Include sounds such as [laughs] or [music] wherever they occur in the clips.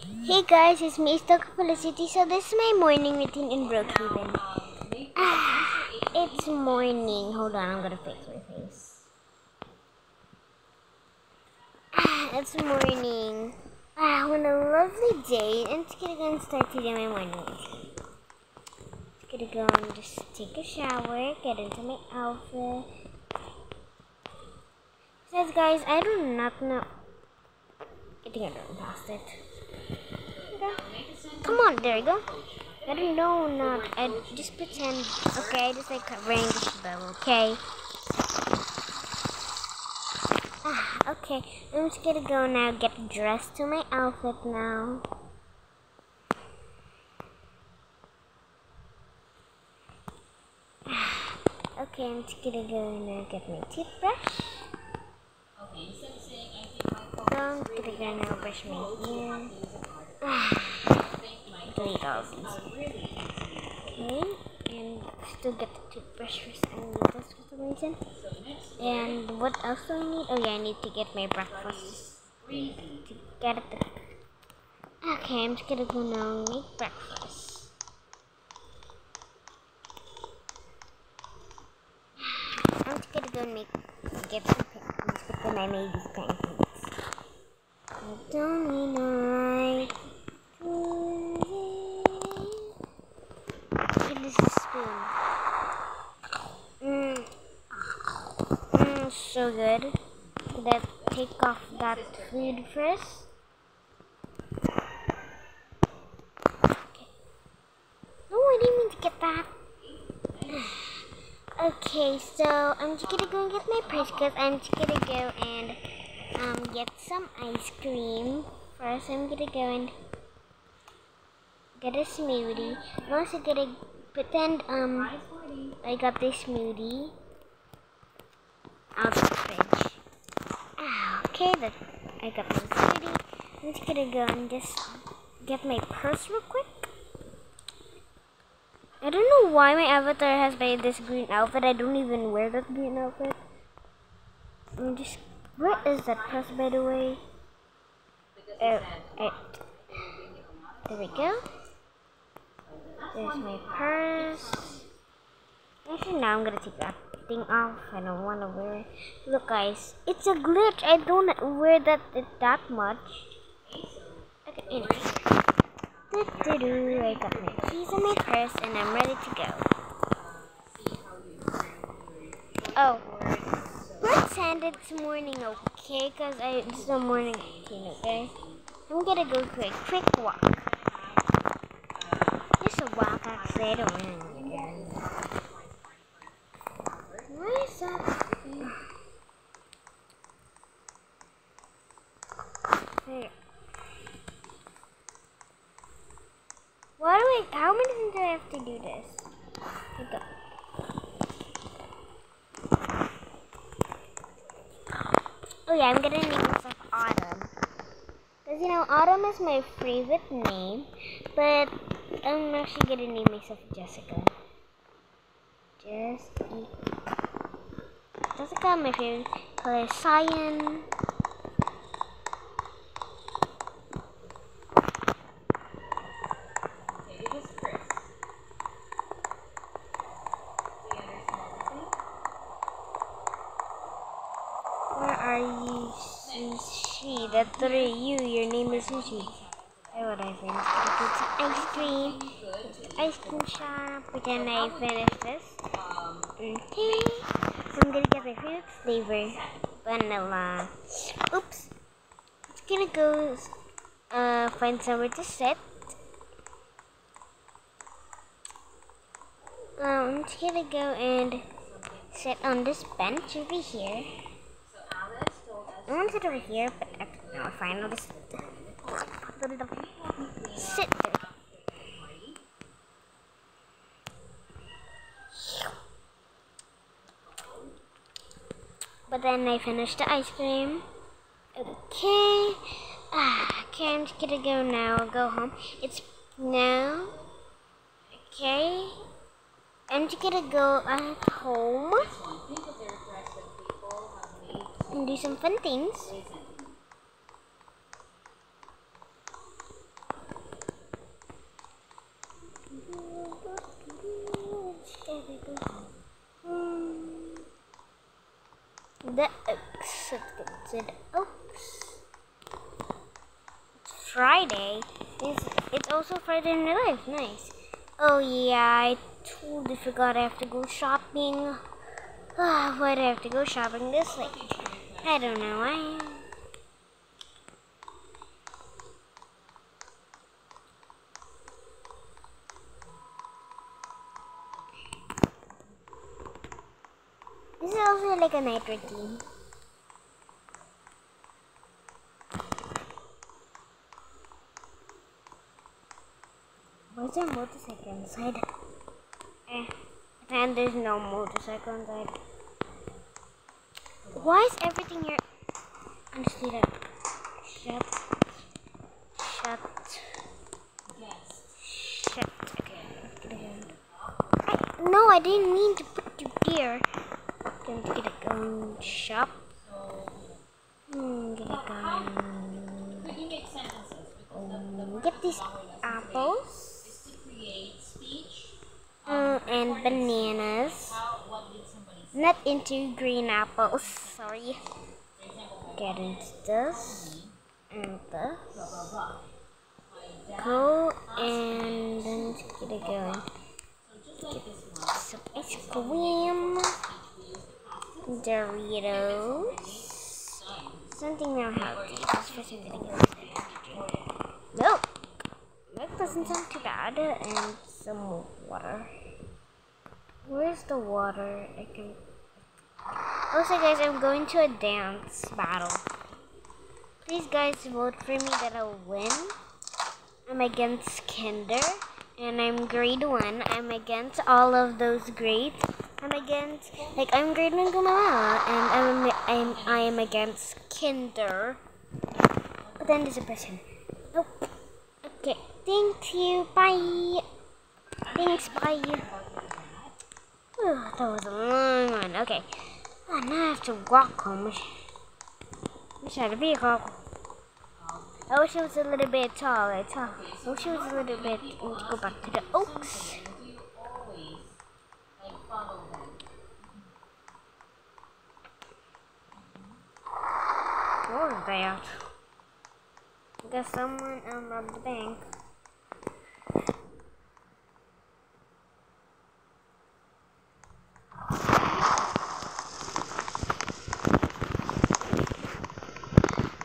Hey guys, it's me, Stock Felicity. So this is my morning routine in Brookhaven. Ah, it's morning. Hold on, I'm gonna fix my face. Ah, it's morning. Ah, what a lovely day. I'm just gonna go and start to do my morning routine. Just gonna go and just take a shower, get into my outfit. Says guys, I do not know. I think I don't past it. Come on, there we go. I don't know, not. I just pretend. Okay, I just like covering the bell. Okay. Ah, okay. I'm just gonna go now. Get dressed to my outfit now. Ah, okay, I'm just gonna go now get my toothbrush. I'm gonna go now brush my hair. All these. Okay, and still get the toothbrush first. I need this for some reason. And what else do I need? Oh yeah, I need to get my breakfast. To get it. Okay, I'm just gonna go now and make breakfast. [sighs] I'm just gonna go make get some pancakes, but then I made these pancakes. No right this is spoon. Mmm. Mmm, so good. That take off that food first. Okay. No, I didn't mean to get that. [sighs] Okay, so I'm just gonna go and get my purse because I'm just gonna go and um, get some ice cream. First, I'm gonna go and get a smoothie. I'm also gonna pretend um I got this smoothie out of the fridge. Ah, okay, that I got my smoothie. I'm just gonna go and just get my purse real quick. I don't know why my avatar has made this green outfit. I don't even wear that green outfit. I'm just. Where is that purse, by the way? Oh. There we go. There's my purse. Actually, now I'm gonna take that thing off. I don't want to wear it. Look, guys, it's a glitch. I don't wear that that much. Okay, anyway. Do, do, do. I got my keys in my purse and I'm ready to go. Oh, pretend it's morning, okay? Because it's a morning routine, okay? I'm gonna go for a quick walk. Just a walk, actually. I don't really need. Where is that? There. Why do I, how many times do I have to do this? Oh yeah, I'm gonna name myself Autumn. Because you know, Autumn is my favorite name, but I'm actually gonna name myself Jessica. Jessica. Jessica, my favorite color is cyan. Where are you, Sushi? That's three you. Your name is Sushi. Hey, what I. Get some ice cream. Ice cream shop. Pretend I finished this. Okay. I'm gonna get my favorite flavor. Vanilla. Oops. It's gonna go uh, find somewhere to sit. Um, I'm just gonna go and sit on this bench over here. I want to sit over here, but uh, no, fine. I'll just sit there. But then I finished the ice cream. Okay. Ah, okay, I'm just gonna go now. I'll go home. It's now. Okay. I'm just gonna go home and do some fun things. The acceptance and. It's Friday. It's, it's also Friday in real life. Nice. Oh yeah, I totally forgot I have to go shopping. [sighs] Why do I have to go shopping this late? I don't know. I. This is also like a night routine. Where's there a motorcycle inside? Eh, and there's no motorcycle inside. Why is everything here? Honestly, that shut, shut, shut. Okay, let's get. I, no, I didn't mean to put you there. Going to get it going. Shop. Hmm, get it going. Could you make sentences? Because the, the Um, get these apples. is to create speech. Mm, and bananas. How, what did somebody say? Not into green apples. Sorry. Get into this and this. Go and then get it going. One, Some ice cream. Doritos. Something now healthy. For something else. Milk. Milk doesn't sound too bad. And some water. Where's the water? I can. Also, guys, I'm going to a dance battle. Please, guys, vote for me that I'll win. I'm against Kinder, and I'm grade one. I'm against all of those grades. I'm against, like, I'm grade one Gumala, and I'm, I'm, I am against Kinder. But then there's a person. Nope. Okay. Thank you. Bye. Thanks. Bye. Whew, that was a long one. Okay. Oh, now I have to walk home. Wish wish I had a vehicle. I wish it was a little bit taller. Tall. I wish it was a little bit. Let's go back to the oaks. What was that? Guess someone um, robbed the bank.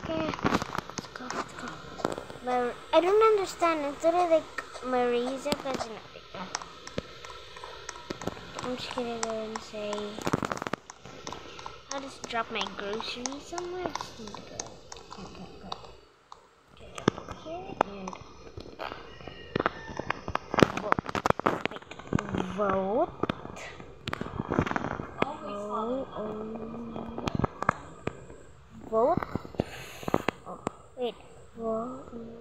Okay, let's go, let's go. Mar- I don't understand. Like Marisa, but it's not. I'm just gonna go and say. I'll just drop my groceries somewhere. Just need to go. Vote. Wait, vote. Always Vote. Vote. Oh, wait. Vote.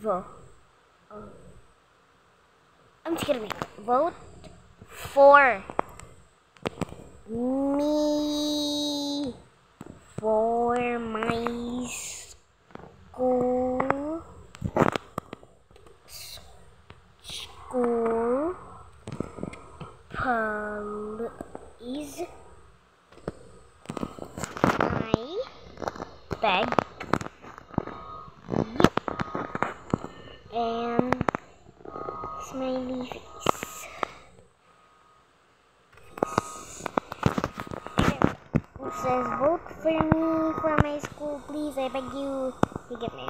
Vote. Oh. I'm just vote for me. For my school school please I beg you and smiley face. It says vote for me for my school, please. I beg you to get my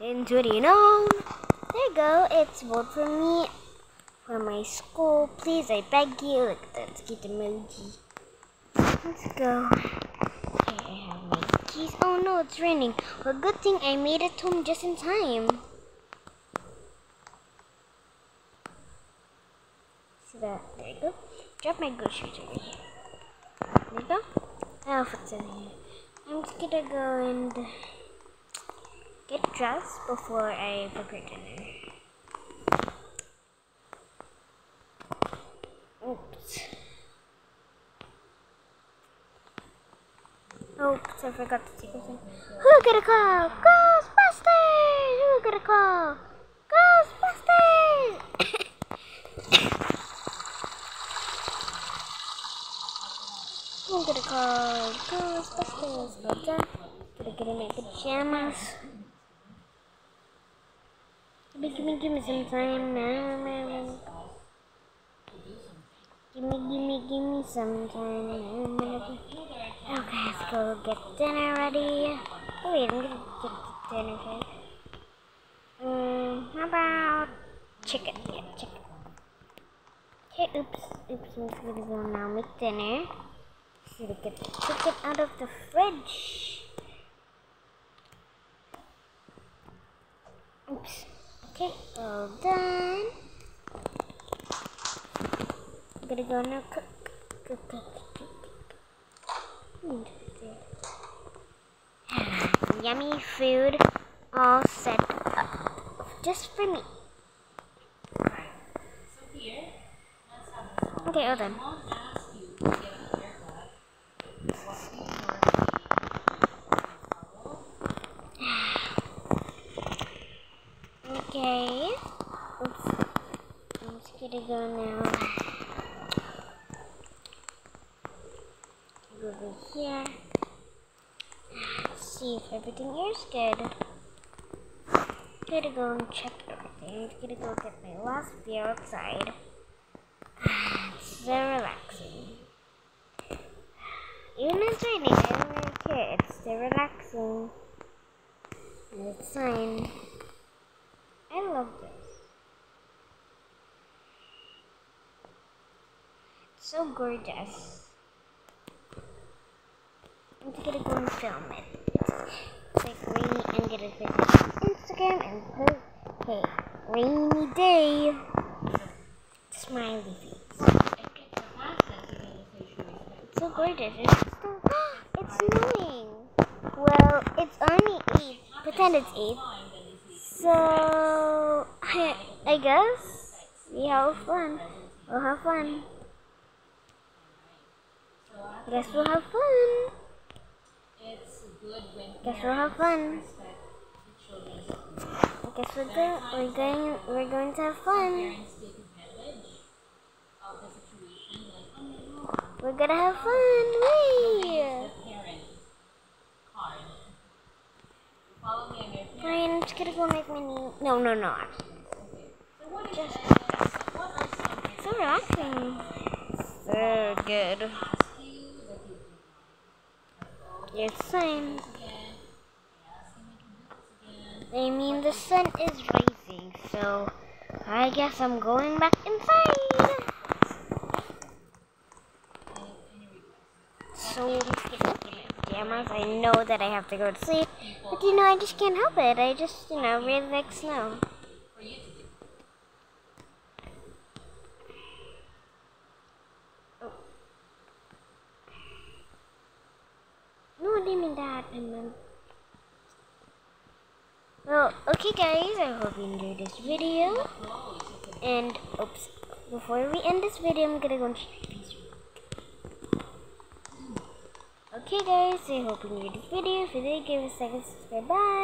the known. There you go. It's vote for me for my school, please. I beg you. Look at that cute emoji. Let's go. Okay, I have my keys. Oh no, it's raining. Well, good thing I made it home just in time. See that? There you go. Drop my groceries over here. There you go. Now what's in here? I'm just gonna go and get dressed before I prepare dinner. Oops. Oops, I forgot to take this in. Who got a call? Ghostbusters! Who got a call? Ghostbusters! I'm gonna call Ghostbusters. But uh, gonna get in my pajamas. Give me, give me, give me some time now. Give me, give me, give me some time. Okay, let's go get dinner ready. Oh wait, I'm gonna get dinner first. Um, how about chicken? Yeah, chicken. Okay, oops, oops, I'm gonna go now make dinner. To get chicken out of the fridge. Oops. Okay, all done. I'm gonna go now cook, cook, cook, cook, cook. [sighs] Yummy food all set up just for me. Okay, hold on. Mom asked you to get a haircut. What do you normally Okay. Oops. I'm just gonna go now. Go over here. See if everything is good. Gonna go and check everything. Gonna go get my last beer outside. It's so relaxing. Even though it's raining, I don't really care. It's still relaxing. And it's fine. I love this. It's so gorgeous. I'm just gonna go and film it. It's like rainy. Gonna put it on Instagram and put, hey, rainy day. Smiley face. It's so gorgeous. It's so, [gasps] it's snowing. Well, it's only eight. Pretend it's eight. So I, [laughs] I guess we have fun. We'll have fun. Guess we'll have fun. It's good when Guess we'll have fun. respect the children's I guess we're go- we're going we're going to have fun. parents take advantage of the situation. Like, oh my god, We're gonna have fun. Whee! the parent card. You follow me on your parent. Fine, I'm just gonna go make my knee. No, no, no. So Just what are some so relaxing. So good. ask you that you this again. I mean, the sun is rising, so I guess I'm going back inside. So, pajamas. I know that I have to go to sleep, but you know, I just can't help it. I just, you know, really like snow. For you to do. That. I meant. Well, okay, guys. I hope you enjoyed this video. And, oops, before we end this video, I'm gonna go and. Okay, guys. I hope you enjoyed this video. If you did, give us a second subscribe. Bye.